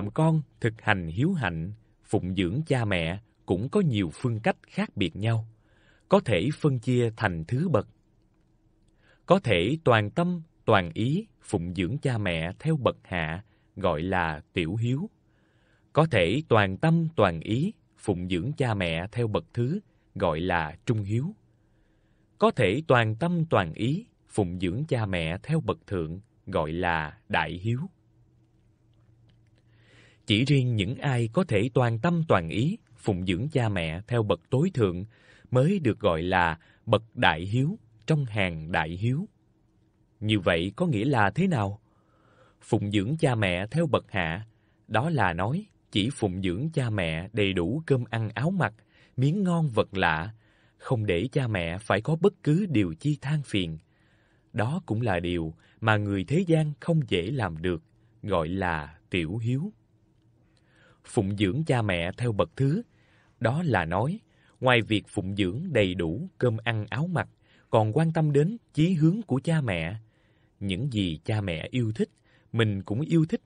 làm con thực hành hiếu hạnh, phụng dưỡng cha mẹ cũng có nhiều phương cách khác biệt nhau, có thể phân chia thành thứ bậc. Có thể toàn tâm, toàn ý phụng dưỡng cha mẹ theo bậc hạ, gọi là tiểu hiếu. Có thể toàn tâm, toàn ý phụng dưỡng cha mẹ theo bậc thứ, gọi là trung hiếu. Có thể toàn tâm, toàn ý phụng dưỡng cha mẹ theo bậc thượng, gọi là đại hiếu. Chỉ riêng những ai có thể toàn tâm toàn ý phụng dưỡng cha mẹ theo bậc tối thượng mới được gọi là bậc đại hiếu trong hàng đại hiếu. Như vậy có nghĩa là thế nào? Phụng dưỡng cha mẹ theo bậc hạ, đó là nói chỉ phụng dưỡng cha mẹ đầy đủ cơm ăn áo mặc, miếng ngon vật lạ, không để cha mẹ phải có bất cứ điều chi than phiền. Đó cũng là điều mà người thế gian không dễ làm được, gọi là tiểu hiếu. Phụng dưỡng cha mẹ theo bậc thứ, đó là nói, ngoài việc phụng dưỡng đầy đủ cơm ăn áo mặc, còn quan tâm đến chí hướng của cha mẹ. Những gì cha mẹ yêu thích, mình cũng yêu thích.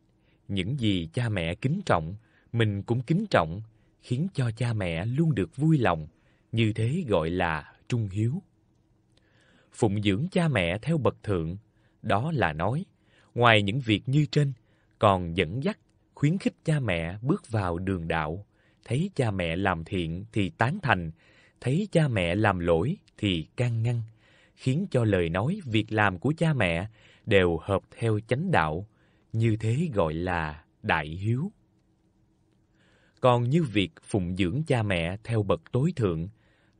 Những gì cha mẹ kính trọng, mình cũng kính trọng, khiến cho cha mẹ luôn được vui lòng. Như thế gọi là trung hiếu. Phụng dưỡng cha mẹ theo bậc thượng, đó là nói, ngoài những việc như trên, còn dẫn dắt, khuyến khích cha mẹ bước vào đường đạo, thấy cha mẹ làm thiện thì tán thành, thấy cha mẹ làm lỗi thì can ngăn, khiến cho lời nói, việc làm của cha mẹ đều hợp theo chánh đạo, như thế gọi là đại hiếu. Còn như việc phụng dưỡng cha mẹ theo bậc tối thượng,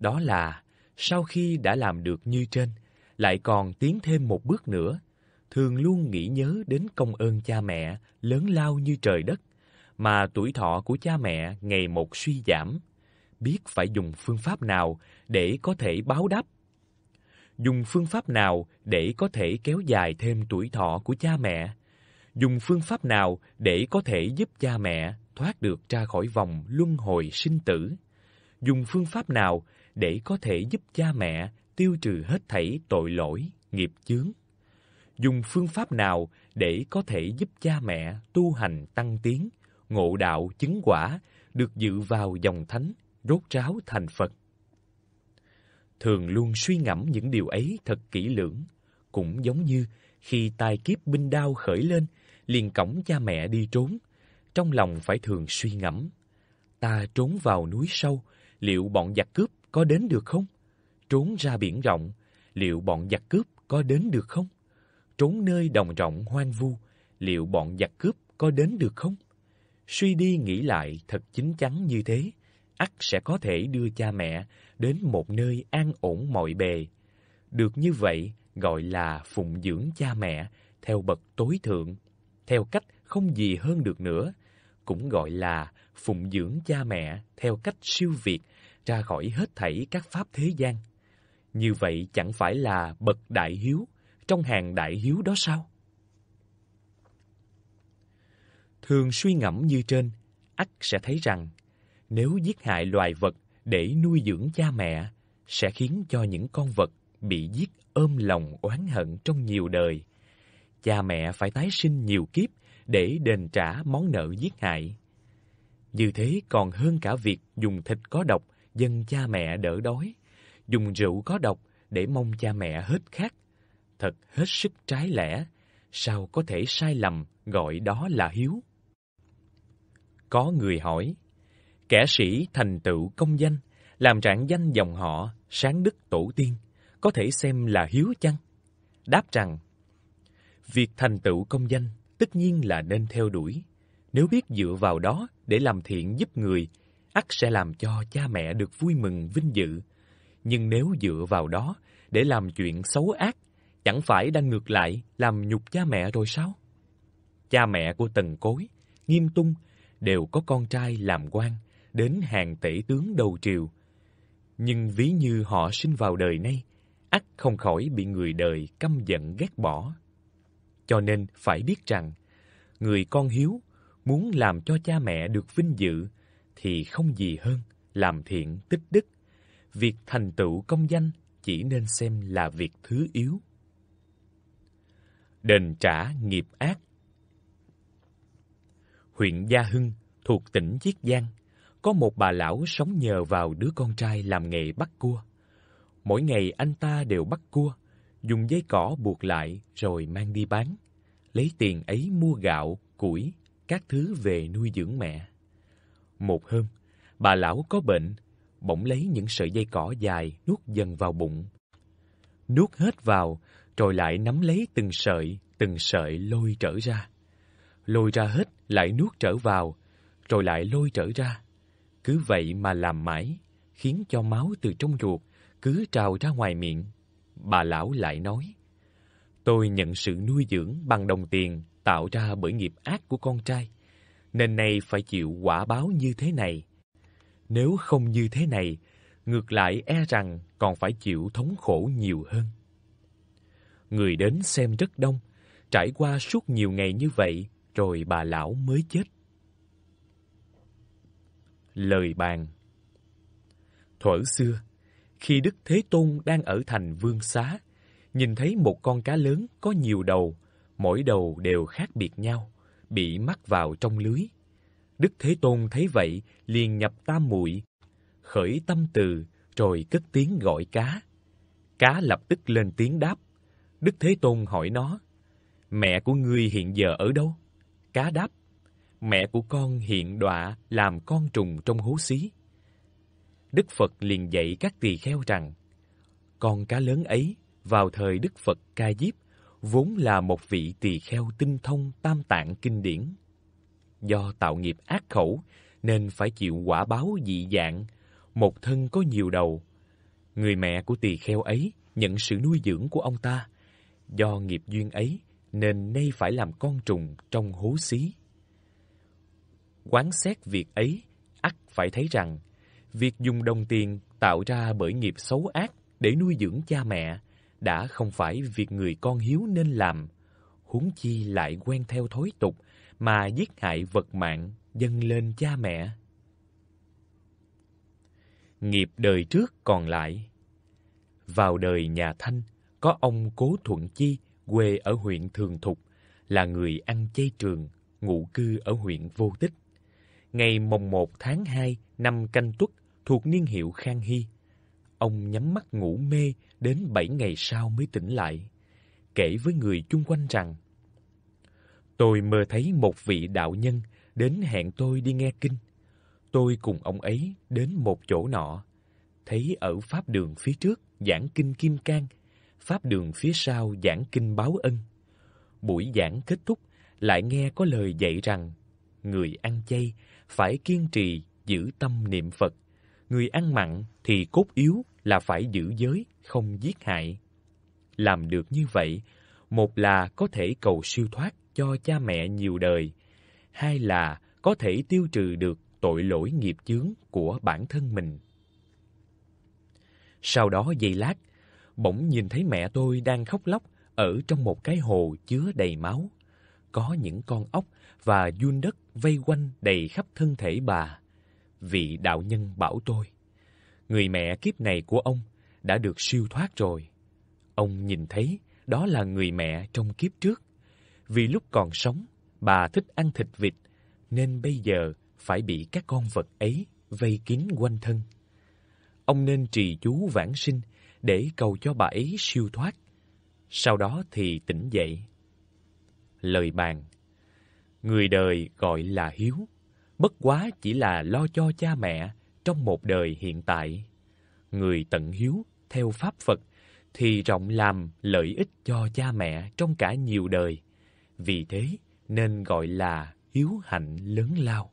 đó là sau khi đã làm được như trên, lại còn tiến thêm một bước nữa, thường luôn nghĩ nhớ đến công ơn cha mẹ lớn lao như trời đất, mà tuổi thọ của cha mẹ ngày một suy giảm, biết phải dùng phương pháp nào để có thể báo đáp. Dùng phương pháp nào để có thể kéo dài thêm tuổi thọ của cha mẹ? Dùng phương pháp nào để có thể giúp cha mẹ thoát được ra khỏi vòng luân hồi sinh tử? Dùng phương pháp nào để có thể giúp cha mẹ tiêu trừ hết thảy tội lỗi, nghiệp chướng? Dùng phương pháp nào để có thể giúp cha mẹ tu hành tăng tiến, ngộ đạo chứng quả, được dự vào dòng thánh, rốt ráo thành Phật? Thường luôn suy ngẫm những điều ấy thật kỹ lưỡng, cũng giống như khi tai kiếp binh đao khởi lên, liền cõng cha mẹ đi trốn, trong lòng phải thường suy ngẫm, ta trốn vào núi sâu, liệu bọn giặc cướp có đến được không? Trốn ra biển rộng, liệu bọn giặc cướp có đến được không? Trốn nơi đồng rộng hoang vu, liệu bọn giặc cướp có đến được không? Suy đi nghĩ lại thật chính chắn như thế, ắt sẽ có thể đưa cha mẹ đến một nơi an ổn mọi bề. Được như vậy gọi là phụng dưỡng cha mẹ theo bậc tối thượng, theo cách không gì hơn được nữa, cũng gọi là phụng dưỡng cha mẹ theo cách siêu việt ra khỏi hết thảy các pháp thế gian. Như vậy chẳng phải là bậc đại hiếu trong hàng đại hiếu đó sao? Thường suy ngẫm như trên, ắt sẽ thấy rằng nếu giết hại loài vật để nuôi dưỡng cha mẹ sẽ khiến cho những con vật bị giết ôm lòng oán hận trong nhiều đời. Cha mẹ phải tái sinh nhiều kiếp để đền trả món nợ giết hại. Như thế còn hơn cả việc dùng thịt có độc dân cha mẹ đỡ đói, dùng rượu có độc để mong cha mẹ hết khát. Thật hết sức trái lẽ, sao có thể sai lầm gọi đó là hiếu? Có người hỏi, kẻ sĩ thành tựu công danh, làm rạng danh dòng họ, sáng đức tổ tiên, có thể xem là hiếu chăng? Đáp rằng, việc thành tựu công danh tất nhiên là nên theo đuổi. Nếu biết dựa vào đó để làm thiện giúp người, ắt sẽ làm cho cha mẹ được vui mừng vinh dự. Nhưng nếu dựa vào đó để làm chuyện xấu ác, chẳng phải đang ngược lại làm nhục cha mẹ rồi sao? Cha mẹ của Tần Cối, Nghiêm Tung đều có con trai làm quan đến hàng tể tướng đầu triều. Nhưng ví như họ sinh vào đời nay, ắt không khỏi bị người đời căm giận ghét bỏ. Cho nên phải biết rằng, người con hiếu muốn làm cho cha mẹ được vinh dự thì không gì hơn làm thiện tích đức. Việc thành tựu công danh chỉ nên xem là việc thứ yếu đền trả nghiệp ác. Huyện Gia Hưng thuộc tỉnh Chiết Giang, có một bà lão sống nhờ vào đứa con trai làm nghề bắt cua. Mỗi ngày anh ta đều bắt cua, dùng dây cỏ buộc lại rồi mang đi bán, lấy tiền ấy mua gạo, củi, các thứ về nuôi dưỡng mẹ. Một hôm, bà lão có bệnh, bỗng lấy những sợi dây cỏ dài nuốt dần vào bụng. Nuốt hết vào, rồi lại nắm lấy từng sợi, từng sợi lôi trở ra. Lôi ra hết, lại nuốt trở vào, rồi lại lôi trở ra. Cứ vậy mà làm mãi, khiến cho máu từ trong ruột cứ trào ra ngoài miệng. Bà lão lại nói, tôi nhận sự nuôi dưỡng bằng đồng tiền tạo ra bởi nghiệp ác của con trai, nên nay phải chịu quả báo như thế này. Nếu không như thế này, ngược lại e rằng còn phải chịu thống khổ nhiều hơn. Người đến xem rất đông, trải qua suốt nhiều ngày như vậy, rồi bà lão mới chết. Lời bàn Thuở xưa, khi Đức Thế Tôn đang ở thành Vương Xá, nhìn thấy một con cá lớn có nhiều đầu, mỗi đầu đều khác biệt nhau, bị mắc vào trong lưới. Đức Thế Tôn thấy vậy, liền nhập tam muội, khởi tâm từ, rồi cất tiếng gọi cá. Cá lập tức lên tiếng đáp. Đức Thế Tôn hỏi nó, mẹ của ngươi hiện giờ ở đâu? Cá đáp, mẹ của con hiện đọa làm con trùng trong hố xí. Đức Phật liền dạy các tỳ kheo rằng, con cá lớn ấy vào thời Đức Phật Ca Diếp vốn là một vị tỳ kheo tinh thông tam tạng kinh điển. Do tạo nghiệp ác khẩu nên phải chịu quả báo dị dạng, một thân có nhiều đầu. Người mẹ của tỳ kheo ấy nhận sự nuôi dưỡng của ông ta. Do nghiệp duyên ấy nên nay phải làm con trùng trong hố xí. Quán xét việc ấy, ắt phải thấy rằng việc dùng đồng tiền tạo ra bởi nghiệp xấu ác để nuôi dưỡng cha mẹ đã không phải việc người con hiếu nên làm, huống chi lại quen theo thói tục mà giết hại vật mạng dâng lên cha mẹ. Nghiệp đời trước còn lại Vào đời nhà Thanh, có ông Cố Thuận Chi, quê ở huyện Thường Thục, là người ăn chay trường, ngụ cư ở huyện Vô Tích. Ngày mồng 1 tháng 2 năm Canh Tuất thuộc niên hiệu Khang Hy, ông nhắm mắt ngủ mê đến bảy ngày sau mới tỉnh lại, kể với người chung quanh rằng Tôi mơ thấy một vị đạo nhân đến hẹn tôi đi nghe kinh. Tôi cùng ông ấy đến một chỗ nọ, thấy ở pháp đường phía trước giảng kinh Kim Cang, pháp đường phía sau giảng kinh Báo Ân. Buổi giảng kết thúc lại nghe có lời dạy rằng người ăn chay phải kiên trì giữ tâm niệm Phật, người ăn mặn thì cốt yếu là phải giữ giới, không giết hại. Làm được như vậy, một là có thể cầu siêu thoát cho cha mẹ nhiều đời, hai là có thể tiêu trừ được tội lỗi nghiệp chướng của bản thân mình. Sau đó giây lát, bỗng nhìn thấy mẹ tôi đang khóc lóc ở trong một cái hồ chứa đầy máu. Có những con ốc và giun đất vây quanh đầy khắp thân thể bà. Vị đạo nhân bảo tôi, người mẹ kiếp này của ông đã được siêu thoát rồi. Ông nhìn thấy đó là người mẹ trong kiếp trước. Vì lúc còn sống, bà thích ăn thịt vịt, nên bây giờ phải bị các con vật ấy vây kín quanh thân. Ông nên trì chú vãng sinh để cầu cho bà ấy siêu thoát. Sau đó thì tỉnh dậy. Lời bàn Người đời gọi là hiếu, bất quá chỉ là lo cho cha mẹ trong một đời hiện tại. Người tận hiếu theo pháp Phật thì rộng làm lợi ích cho cha mẹ trong cả nhiều đời. Vì thế nên gọi là hiếu hạnh lớn lao.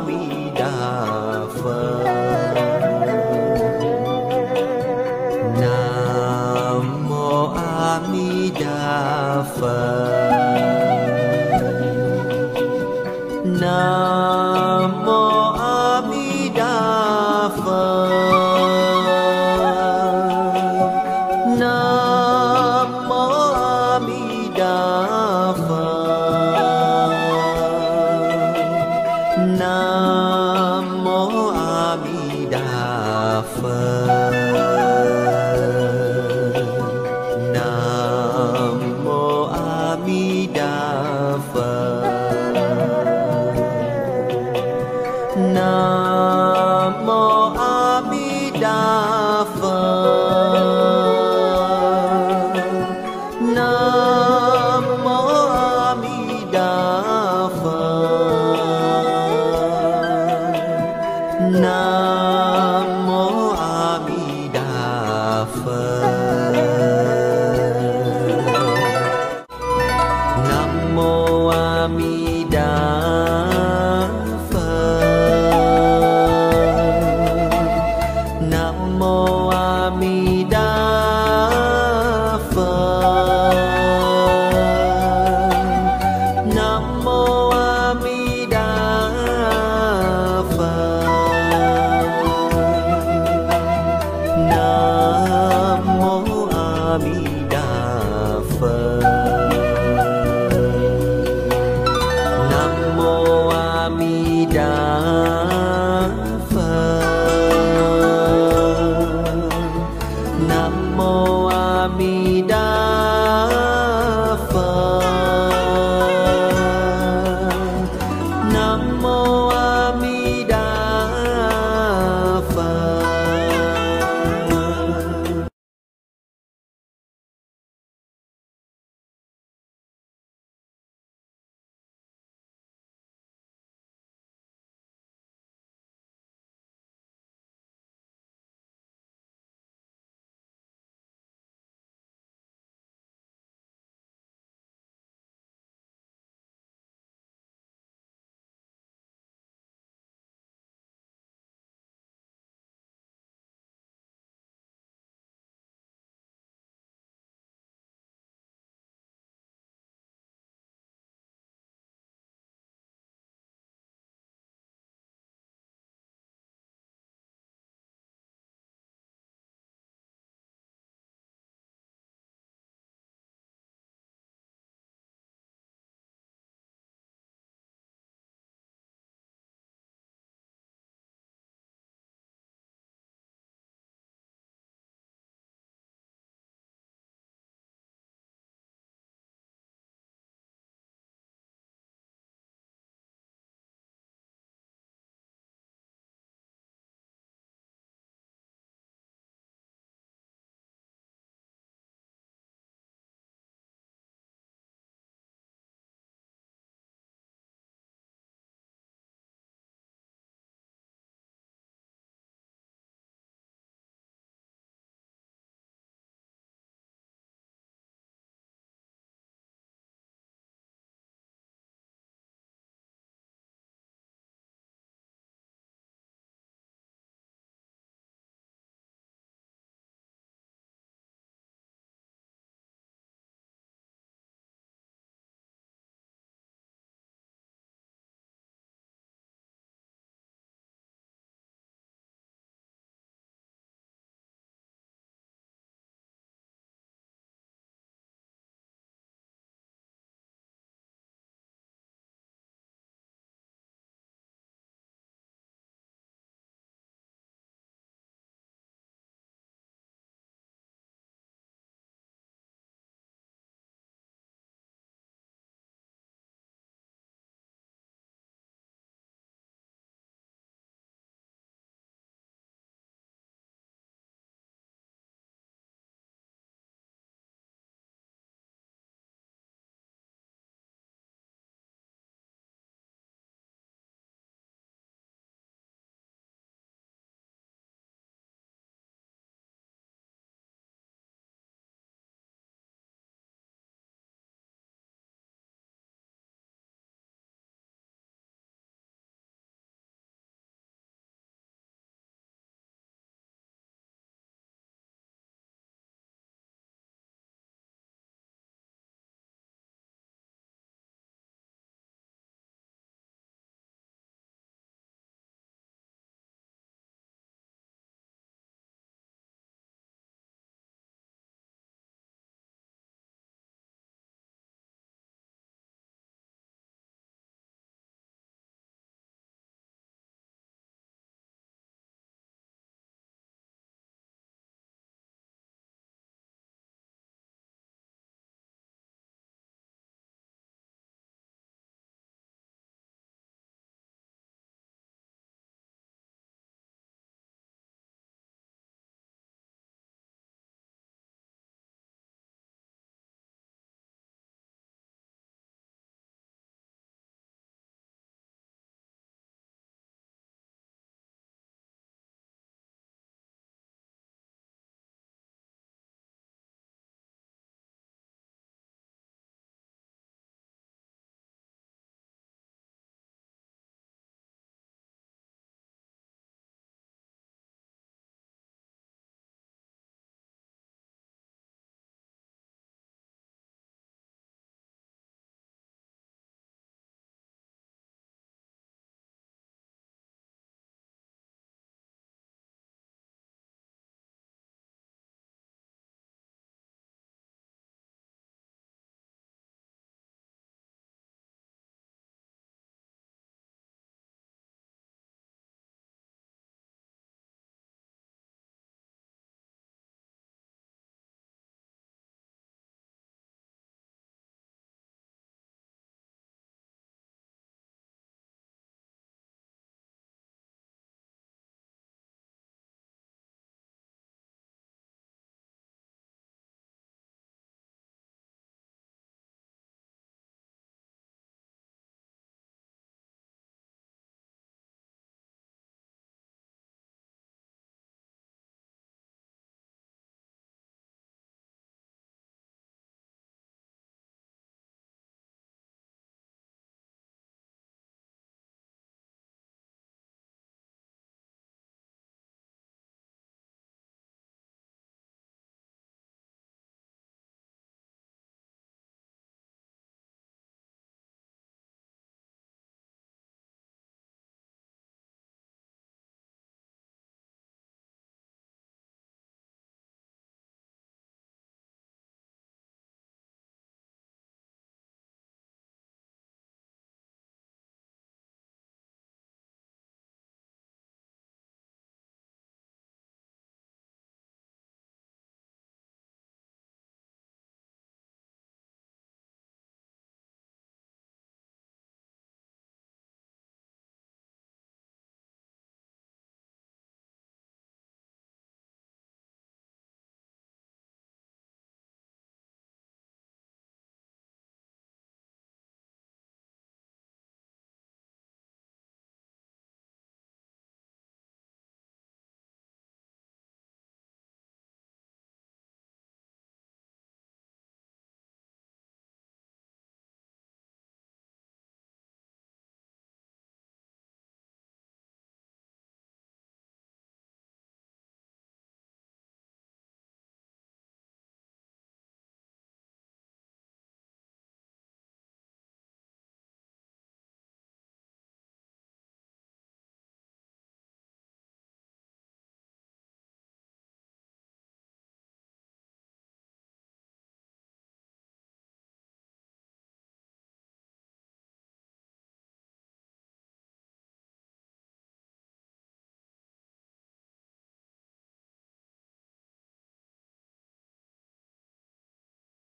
mi đà phật. Nam mô a đà phật. cha phật